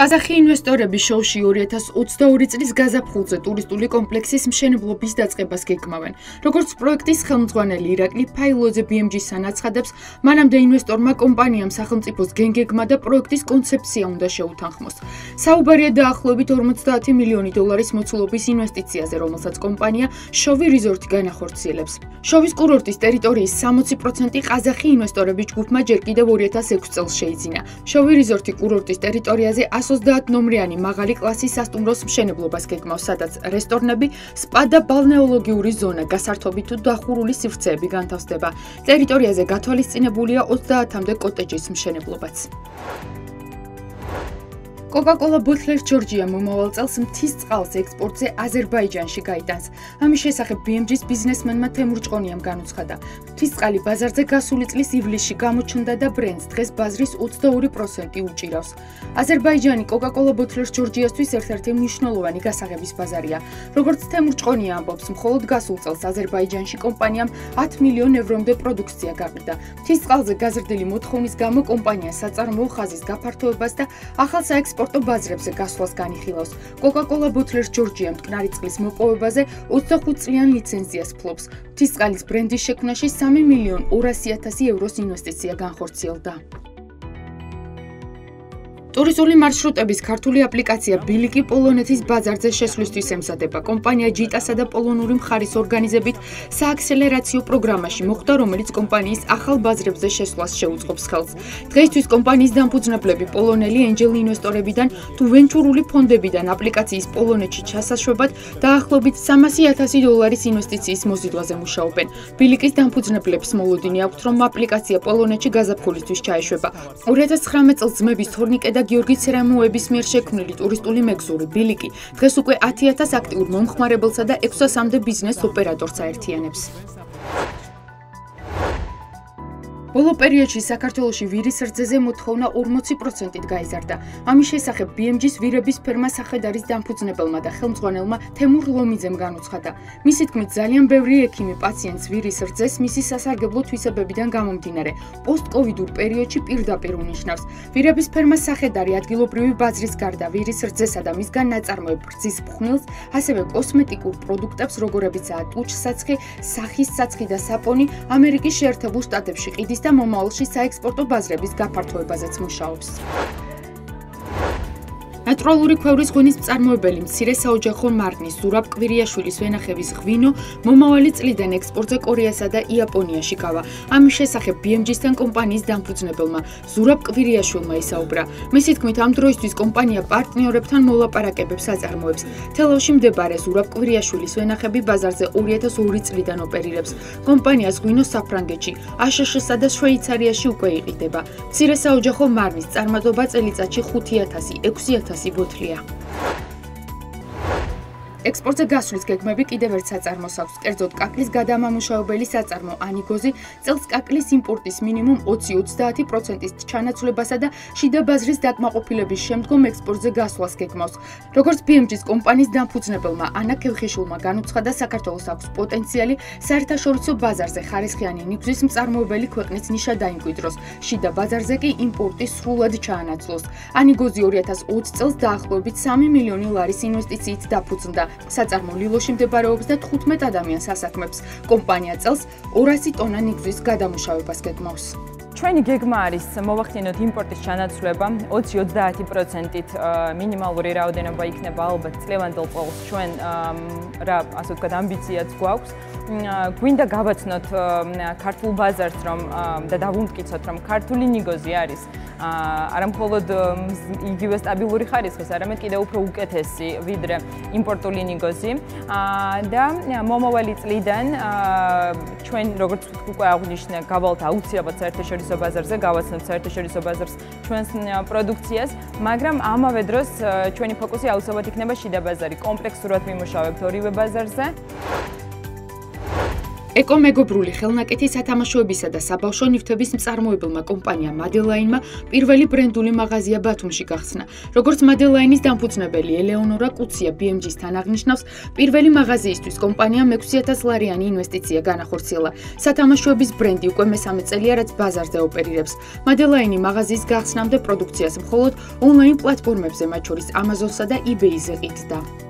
ყაზახი ინვესტორები შოუში 2022 წლის გაზაფხულზე ტურისტული კომპლექსის მშენებლობის დაწყებას გეკმავენ. როგორც პროექტის ხელმძღვანელი ირაკლი ფაილოძე BMG-სთან აცხადებს, მანამდე ინვესტორმა კომპანიამ სახელმწიფოს გენგეგმა და პროექტის კონცეფცია უნდა შეუთანხმოს. საუბარია დაახლოებით 50 მილიონი დოლარის მოცულობის ინვესტიციაზე, რომელსაც კომპანია შოვი რიზორტი განახორციელებს. შოვის კურორტის ტერიტორიის 60% ყაზახი ინვესტორების ჯგუფმა ჯერ კიდევ 2006 წელს შეიძინა. შოვი რიზორტი კურორტის ტერიტორიაზე 100 130-ნომრიანი მაღალი კლასის სასტუმროს მშენებლობას გეგმავს, სადაც რესტორნები, სპა და ბალნეოლოგიური ზონა გასართობი თუ დახურული სივრცეები განთავსდება. ტერიტორიაზე გათვალისწინებულია 30-მდე კოტეჯის მშენებლობაც. Coca-Cola ბოთლერ ჯორჯია მომავალ წელს მთის წყალს ექსპორტზე აზერბაიჯანში გაიტანს. ამის შესახებ BMG-ს ბიზნესმენმა თემურ ჭყონიამ განუცხადა. მთის წყალი ბაზარზე გასული წლის ივლისში გამოჩნდა და ბრენდს დღეს ბაზრის 22% უჭირავს. აზერბაიჯანი Coca-Cola Bottler Georgia-სთვის ერთ-ერთი მნიშვნელოვანი გასაღების ბაზარია. როგორც თემურ ჭყონია ამბობს, მხოლოდ გასულ წელს აზერბაიჯანში კომპანიამ 10 მილიონ ევრომდე პროდუქცია გაყიდა. მთის წყალზე გაზრდილი მოთხოვნის გამო კომპანია საწარმოო ხაზის გაფართოებას და ახალ საექსპორტო ბაზრებზე გასვლას განიხილავს. Coca-Cola Bottlers Georgia მტკნარი წყლის მოპოვებაზე 25 წლიან ლიცენზიას ფლობს. თისყალის ბრენდის შექმნაში 3 მილიონ 200 000 ევროს ინვესტიცია განხორციელდა. ტურისტული მარშრუტების ქართული აპლიკაცია ბილიკი პოლონეთის ბაზარზე შესვლისთვის ემზადება. კომპანია ჯიტასა და პოლონური მხარის ორგანიზებით სააქსელერაციო პროგრამაში მოხვდა, რომელიც კომპანიის ახალ ბაზრებზე შესვლას შეუწყობს ხელს. დღეისთვის კომპანიის დამფუძნებლები პოლონელი ენჯელ ინვესტორებიდან თუ ვენჩურული ფონდებიდან აპლიკაციის პოლონეთში ჩასაშვებად დაახლოებით 300.000 დოლარის ინვესტიციის მოზიდვაზე მუშაობენ. ბილიკის დამფუძნებლებს მოლოდინი აქვთ, რომ აპლიკაცია პოლონეთში გაზაფხულისთვის ჩაეშვება. 2019 წელს ძმების თორნიკე და გიორგი ცერამოების მიერ შექმნილი ტურისტული მეგზური ბილიკი დღეს უკვე 10000 აქტიურ მომხმარებელსა და 600-მდე ბიზნეს ოპერატორს აერთიანებს. ბოლო პერიოდში საქართველოსი ვირის რძეზე მოთხოვნა 40%-ით გაიზარდა. ამის შესახებ BMG-ს ვირების ფერმა სახედარის დამფუძნებელმა და ხელმძღვანელმა თემურ ლომიძემ განუცხადა. მისი თქმით, ძალიან ბევრი ექიმი პაციენტს ვირის რძეს მისი სასარგებლო თვისებებიდან გამომდინარე პოსტ-კოვიდურ პერიოდში პირდაპირ უნიშნავს. ვირების ფერმა სახედარი ადგილობრივი ბაზრის გარდა ვირის რძესა და მისგან ნაწარმოებ რძის ფხვნილს, ასევე კოსმეტიკურ პროდუქტებს, როგორებიცაა ტუჩსაცხი, სახის საცხი და საპონი, ამერიკის შეერთებულ შტატებში ყიდის და მომავალში საექსპორტო ბაზრების გაფართოებაზეც მუშაობს. ნატურალური ქვევრის ღვინის მწარმოებელი მცირე საოჯახო მარნის ზურაბ კვირიაშვილის ვენახების ღვინო მომავალი წლიდან ექსპორტზე კორეასა და იაპონიაში გავა. ამის შესახებ BMG-სთან კომპანიის დამფუძნებელმა ზურაბ კვირიაშვილმა ისაუბრა. მისი თქმით, ამ დროისთვის კომპანია პარტნიორებთან მოლაპარაკებებს აწარმოებს. თელავში მდებარე ზურაბ კვირიაშვილის ვენახები ბაზარზე 2002 წლიდან ოპერირებს. კომპანიას ღვინო საფრანგეთში, აშშ-სა და შვეიცარიაში უკვე იყიდება. მცირე საოჯახო მარნის წარმატება წელიწადში 5000, 6000 गुथ लिया। ექსპორტზე გასვლის გეგმები კიდევ ერთ საწარმოს აქვს. კერძოდ, კაკლის გადამამუშავებელი საწარმო ანიგოზი წელს კაკლის იმპორტის მინიმუმ 20-30%-ის ჩანაცვლებასა და შიდა ბაზრის დაკმაყოფილების შემდგომ ექსპორტზე გასვლას გეგმავს. როგორც BMG-ის კომპანიის დამფუძნებელმა ანა ქელხიშულმა განუცხადა, საქართველოს აქვს პოტენციალი საერთაშორისო ბაზარზე ხარისხიანი ნიგზის მწარმოებელი ქვეყნის ნიშა დაიმკვიდროს. შიდა ბაზარზე კი იმპორტი სრულად ჩაანაცვლოს. ანიგოზი 2020 წელს დაახლოებით 3 მილიონი ლარის ინვესტიციით დაფუძნდა. საწარმო ლილოში მდებარეობს და 15 ადამიანს ასაქმებს. კომპანია წელს 200 ტონა ნიგზის გადამუშავებას გეგმავს. ჩვენი გეგმა არის მოვახდინოთ იმპორტის ჩანაცვლება. 20-30%-ით მინიმალური რაოდენობა იქნება ალბათ წლევანდელ წელს ჩვენ რა ასე ვთქვათ ამბიციაც გვაქვს. გვინდა გავაცნოთ ქართულ ბაზარს რომ და დავუმტკიცოთ რომ ქართული ნიგოზი არის არა მხოლოდ იგივე სტაბილური ხარისხის, არამედ კიდევ უფრო უკეთესი ვიდრე იმპორტული ნიგოზი. და მომავალი წლიდან ჩვენ როგორც უკვე აღვნიშნე, გავალთ აუცილებლად საერთაშორისო ბაზარზე, გავაცნობთ საერთაშორისო ბაზარს ჩვენს პროდუქციას, მაგრამ ამავე დროს ჩვენი ფოკუსი აუცილებლად იქნება შიდა ბაზარი. კომპლექსურად მიმუშავებთ ორივე ბაზარზე. ეკომეგობრული ხელნაკეთი სათამაშოებისა და საბავშვო ნივთების მწარმოებელმა კომპანიამ Madeline-მა პირველი ბრენდული მაღაზია ბათუმში გახსნა. როგორც Madeline-ის დამფუძნებელი ელეონორა კუცია BMG-ს თან აღნიშნავს, პირველი მაღაზიისთვის კომპანიამ 6000 ლარიანი ინვესტიცია განახორციელა. სათამაშოების ბრენდი უკვე მესამე წელია, რაც ბაზარზე ოპერირებს. Madeline-ი მაღაზიის გახსნამდე პროდუქციას მხოლოდ ონლაინ პლატფორმებზე, მათ შორის Amazon-სა და eBay-ზე ყიდდა.